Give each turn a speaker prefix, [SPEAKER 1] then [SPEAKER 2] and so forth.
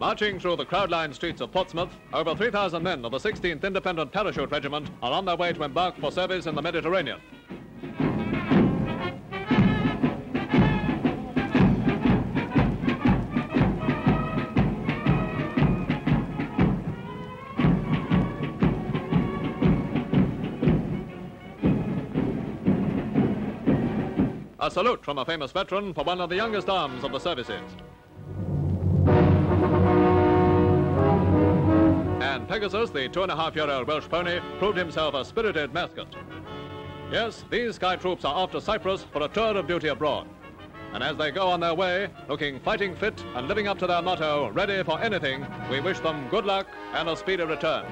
[SPEAKER 1] Marching through the crowd-lined streets of Portsmouth, over 3,000 men of the 16th Independent Parachute Regiment are on their way to embark for service in the Mediterranean. A salute from a famous veteran for one of the youngest arms of the services. Pegasus, the two and a half year old Welsh pony, proved himself a spirited mascot. Yes, these Sky troops are off to Cyprus for a tour of duty abroad. And as they go on their way, looking fighting fit and living up to their motto, ready for anything, we wish them good luck and a speedy return.